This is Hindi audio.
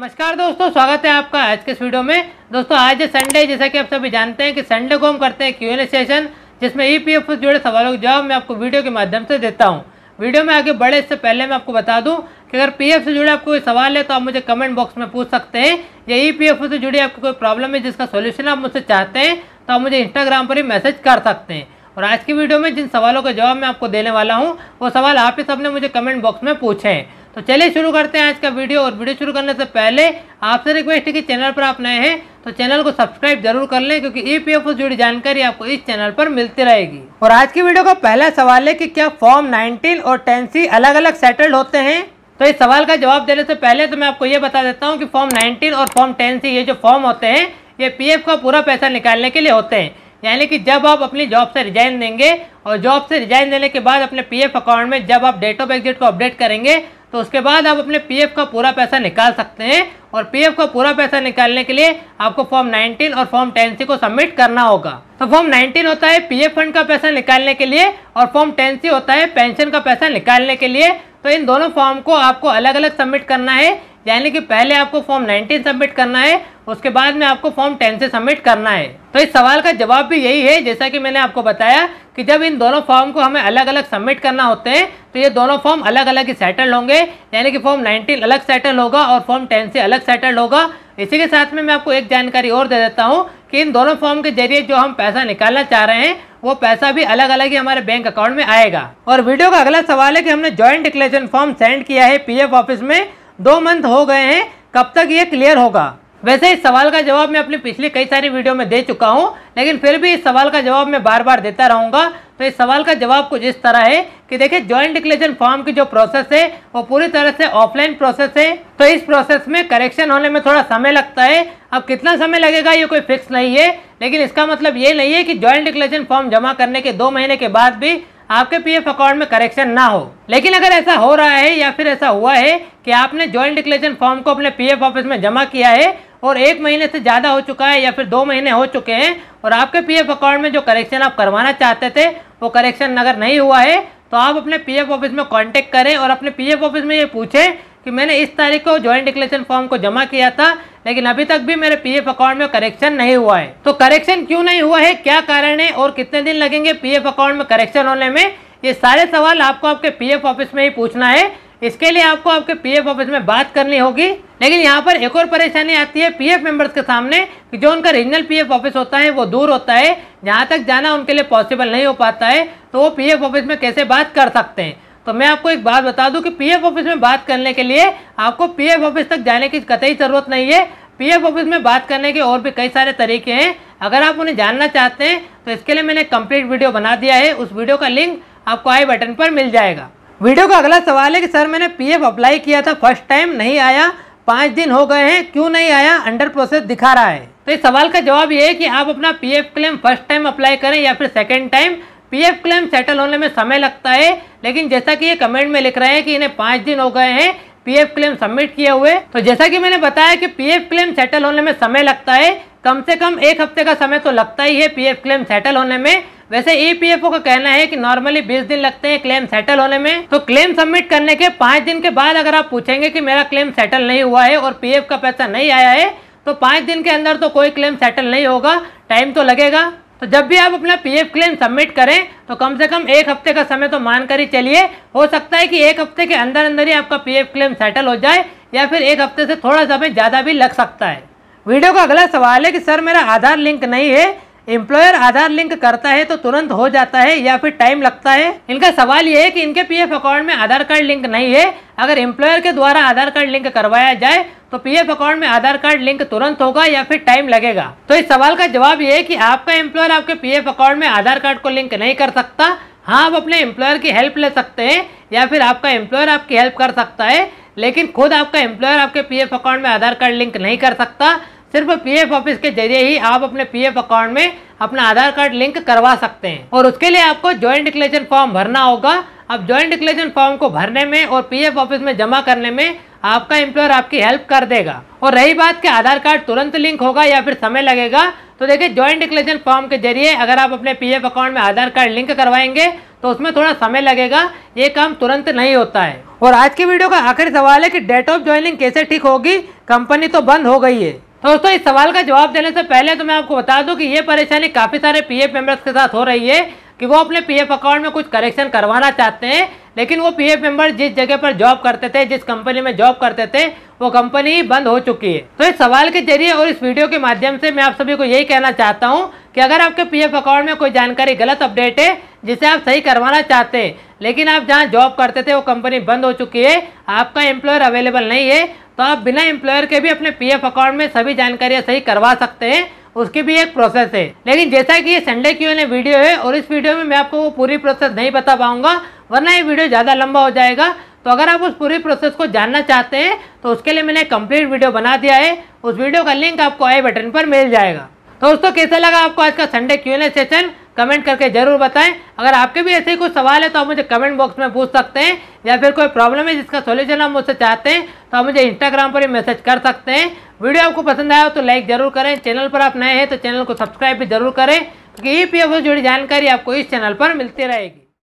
नमस्कार दोस्तों, स्वागत है आपका आज के इस वीडियो में। दोस्तों, आज है संडे जैसा कि आप सभी जानते हैं कि संडे को हम करते हैं क्यू सेशन जिसमें ई पी से जुड़े सवालों के जवाब मैं आपको वीडियो के माध्यम से देता हूँ। वीडियो में आगे बढ़े, इससे पहले मैं आपको बता दूँ कि अगर पीएफ से जुड़े आपको कोई सवाल है तो आप मुझे कमेंट बॉक्स में पूछ सकते हैं, या ई पी से जुड़ी आपको कोई प्रॉब्लम है जिसका सोल्यूशन आप मुझसे चाहते हैं तो आप मुझे इंस्टाग्राम पर ही मैसेज कर सकते हैं। और आज की वीडियो में जिन सवालों के जवाब मैं आपको देने वाला हूँ, वो सवाल आप ही सबने मुझे कमेंट बॉक्स में पूछे हैं। तो चलिए शुरू करते हैं आज का वीडियो। और वीडियो शुरू करने से पहले आपसे रिक्वेस्ट है कि चैनल पर आप नए हैं तो चैनल को सब्सक्राइब ज़रूर कर लें, क्योंकि ईपीएफ से जुड़ी जानकारी आपको इस चैनल पर मिलती रहेगी। और आज की वीडियो का पहला सवाल है कि क्या फॉर्म 19 और 10 अलग अलग सेटल्ड होते हैं? तो इस सवाल का जवाब देने से पहले तो मैं आपको ये बता देता हूँ कि फॉर्म 19 और फॉर्म 10 ये जो फॉर्म होते हैं, ये पीएफ का पूरा पैसा निकालने के लिए होते हैं। यानी कि जब आप अपनी जॉब से रिजाइन देंगे, और जॉब से रिजाइन देने के बाद अपने पीएफ अकाउंट में जब आप डेट ऑफ़ एग्जिट को अपडेट करेंगे तो उसके बाद आप अपने पीएफ का पूरा पैसा निकाल सकते हैं और पीएफ का पूरा पैसा निकालने के लिए आपको फॉर्म 19 और फॉर्म टेन को सबमिट करना होगा। तो फॉर्म 19 होता है पीएफ फंड का पैसा निकालने के लिए और फॉर्म टेन होता है पेंशन का पैसा निकालने के लिए। तो इन दोनों फॉर्म को आपको अलग अलग सबमिट करना है, यानी कि पहले आपको फॉर्म 19 सबमिट करना है उसके बाद में आपको फॉर्म टेन से सबमिट करना है। तो इस सवाल का जवाब भी यही है, जैसा कि मैंने आपको बताया कि जब इन दोनों फॉर्म को हमें अलग अलग सबमिट करना होते हैं तो ये दोनों फॉर्म अलग अलग ही सेटल होंगे। यानी कि फॉर्म 19 अलग सेटल होगा और फॉर्म 10 से अलग सेटल होगा। इसी के साथ में मैं आपको एक जानकारी और दे देता हूँ कि इन दोनों फॉर्म के ज़रिए जो हम पैसा निकालना चाह रहे हैं, वो पैसा भी अलग अलग ही हमारे बैंक अकाउंट में आएगा। और वीडियो का अगला सवाल है कि हमने ज्वाइंट डिक्लेरेशन फॉर्म सेंड किया है पीएफ ऑफ़िस में। दो मंथ हो गए हैं, कब तक ये क्लियर होगा? वैसे इस सवाल का जवाब मैं अपनी पिछली कई सारी वीडियो में दे चुका हूँ, लेकिन फिर भी इस सवाल का जवाब मैं बार बार देता रहूँगा। तो इस सवाल का जवाब कुछ इस तरह है कि देखिए ज्वाइंट डिक्लेरेशन फॉर्म की जो प्रोसेस है, वो पूरी तरह से ऑफलाइन प्रोसेस है। तो इस प्रोसेस में करेक्शन होने में थोड़ा समय लगता है। अब कितना समय लगेगा, ये कोई फिक्स नहीं है। लेकिन इसका मतलब ये नहीं है कि ज्वाइंट डिक्लेरेशन फॉर्म जमा करने के दो महीने के बाद भी आपके पीएफ अकाउंट में करेक्शन ना हो। लेकिन अगर ऐसा हो रहा है या फिर ऐसा हुआ है कि आपने ज्वाइंट डिक्लेरेशन फॉर्म को अपने पीएफ ऑफ़िस में जमा किया है और एक महीने से ज़्यादा हो चुका है या फिर दो महीने हो चुके हैं और आपके पीएफ अकाउंट में जो करेक्शन आप करवाना चाहते थे, वो करेक्शन अगर नहीं हुआ है तो आप अपने पीएफ ऑफ़िस में कांटेक्ट करें और अपने पीएफ ऑफ़िस में ये पूछें कि मैंने इस तारीख को ज्वाइंट डिक्लेरेशन फॉर्म को जमा किया था, लेकिन अभी तक भी मेरे पीएफ अकाउंट में करेक्शन नहीं हुआ है। तो करेक्शन क्यों नहीं हुआ है, क्या कारण है और कितने दिन लगेंगे पीएफ अकाउंट में करेक्शन होने में, ये सारे सवाल आपको आपके पीएफ ऑफ़िस में ही पूछना है। इसके लिए आपको आपके पीएफ ऑफ़िस में बात करनी होगी। लेकिन यहाँ पर एक और परेशानी आती है पीएफ मेंबर्स के सामने कि जो उनका रीजनल पीएफ ऑफ़िस होता है, वो दूर होता है। जहाँ तक जाना उनके लिए पॉसिबल नहीं हो पाता है तो वो पीएफ ऑफ़िस में कैसे बात कर सकते हैं? तो मैं आपको एक बात बता दूँ कि पीएफ ऑफ़िस में बात करने के लिए आपको पीएफ ऑफ़िस तक जाने की कतई ज़रूरत नहीं है। पीएफ ऑफ़िस में बात करने के और भी कई सारे तरीके हैं। अगर आप उन्हें जानना चाहते हैं तो इसके लिए मैंने कंप्लीट वीडियो बना दिया है। उस वीडियो का लिंक आपको आई बटन पर मिल जाएगा। वीडियो का अगला सवाल है कि सर मैंने पीएफ अप्लाई किया था, फ़र्स्ट टाइम नहीं आया, पाँच दिन हो गए हैं, क्यों नहीं आया, अंडर प्रोसेस दिखा रहा है। तो इस सवाल का जवाब ये है कि आप अपना PF claim first time apply करें या फिर second time. PF claim settle होने में समय लगता है, लेकिन जैसा कि ये कमेंट में लिख रहे हैं कि इन्हें पाँच दिन हो गए हैं, पीएफ क्लेम सबमिट किए हुए। तो जैसा कि मैंने बताया कि पीएफ क्लेम सेटल होने में समय लगता है, कम से कम एक हफ़्ते का समय तो लगता ही है पीएफ क्लेम सेटल होने में। वैसे ईपीएफओ का कहना है कि नॉर्मली 20 दिन लगते हैं क्लेम सेटल होने में। तो क्लेम सबमिट करने के पाँच दिन के बाद अगर आप पूछेंगे कि मेरा क्लेम सेटल नहीं हुआ है और पीएफ का पैसा नहीं आया है तो पाँच दिन के अंदर तो कोई क्लेम सेटल नहीं होगा टाइम तो लगेगा। तो जब भी आप अपना पीएफ क्लेम सबमिट करें तो कम से कम एक हफ़्ते का समय तो मान कर ही चलिए। हो सकता है कि एक हफ़्ते के अंदर अंदर ही आपका पीएफ क्लेम सेटल हो जाए या फिर एक हफ़्ते से थोड़ा समय ज़्यादा भी लग सकता है। वीडियो का अगला सवाल है कि, सर, मेरा आधार लिंक नहीं है। एम्प्लॉयर आधार लिंक करता है तो तुरंत हो जाता है या फिर टाइम लगता है। इनका सवाल ये है कि इनके पीएफ अकाउंट में आधार कार्ड लिंक नहीं है। अगर एम्प्लॉयर के द्वारा आधार कार्ड लिंक करवाया जाए तो पीएफ अकाउंट में आधार कार्ड लिंक तुरंत होगा या फिर टाइम लगेगा। तो इस सवाल का जवाब ये है कि आपका एम्प्लॉयर आपके पीएफ अकाउंट में आधार कार्ड को लिंक नहीं कर सकता। हाँ आप अपने एम्प्लॉयर की हेल्प ले सकते हैं या फिर आपका एम्प्लॉयर आपकी हेल्प कर सकता है, लेकिन खुद आपका एम्प्लॉयर आपके पीएफ अकाउंट में आधार कार्ड लिंक नहीं कर सकता। सिर्फ़ पीएफ ऑफ़िस के ज़रिए ही आप अपने पीएफ अकाउंट में अपना आधार कार्ड लिंक करवा सकते हैं। और उसके लिए आपको ज्वाइंट डिक्लेरेशन फॉर्म भरना होगा। अब ज्वाइंट डिक्लेरेशन फॉर्म को भरने में और पीएफ ऑफ़िस में जमा करने में आपका एम्प्लॉयर आपकी हेल्प कर देगा। और रही बात कि आधार कार्ड तुरंत लिंक होगा या फिर समय लगेगा तो देखिए ज्वाइंट डिक्लेरेशन फॉर्म के ज़रिए अगर आप अपने पीएफ अकाउंट में आधार कार्ड लिंक करवाएँगे तो उसमें थोड़ा समय लगेगा। ये काम तुरंत नहीं होता है। और आज की वीडियो का आखिरी सवाल है कि डेट ऑफ़ ज्वाइनिंग कैसे ठीक होगी? कंपनी तो बंद हो गई है। दोस्तों, इस सवाल का जवाब देने से पहले तो मैं आपको बता दूँ कि ये परेशानी काफ़ी सारे पीएफ मेंबर्स के साथ हो रही है कि वो अपने पीएफ अकाउंट में कुछ करेक्शन करवाना चाहते हैं, लेकिन वो पीएफ मेंबर जिस जगह पर जॉब करते थे, जिस कंपनी में जॉब करते थे, वो कंपनी ही बंद हो चुकी है। तो इस सवाल के ज़रिए और इस वीडियो के माध्यम से मैं आप सभी को यही कहना चाहता हूँ कि अगर आपके पीएफ अकाउंट में कोई जानकारी गलत अपडेट है, जिसे आप सही करवाना चाहते हैं, लेकिन आप जहाँ जॉब करते थे, वो कंपनी बंद हो चुकी है, आपका एम्प्लॉयर अवेलेबल नहीं है तो आप बिना एम्प्लॉयर के भी अपने पीएफ अकाउंट में सभी जानकारियाँ सही करवा सकते हैं। उसकी भी एक प्रोसेस है। लेकिन जैसा कि ये संडे की वीडियो है और इस वीडियो में मैं आपको वो पूरी प्रोसेस नहीं बता पाऊँगा, वरना ये वीडियो ज़्यादा लंबा हो जाएगा। तो अगर आप उस पूरी प्रोसेस को जानना चाहते हैं तो उसके लिए मैंने कंप्लीट वीडियो बना दिया है। उस वीडियो का लिंक आपको आई बटन पर मिल जाएगा। तो दोस्तों, कैसा लगा आपको आज का संडे क्यू सेशन कमेंट करके ज़रूर बताएँ। अगर आपके भी ऐसे ही कुछ सवाल है तो आप मुझे कमेंट बॉक्स में पूछ सकते हैं, या फिर कोई प्रॉब्लम है जिसका सोल्यूशन आप मुझसे चाहते हैं तो आप मुझे इंस्टाग्राम पर ही मैसेज कर सकते हैं। वीडियो आपको पसंद आया हो तो लाइक ज़रूर करें। चैनल पर आप नए हैं तो चैनल को सब्सक्राइब भी ज़रूर करें, क्योंकि ई पी जुड़ी जानकारी आपको इस चैनल पर मिलती रहेगी।